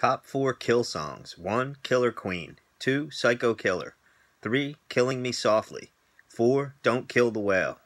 Top 4 kill songs 1. Killer Queen 2. Psycho Killer 3. Killing Me Softly 4. Don't Kill the Whale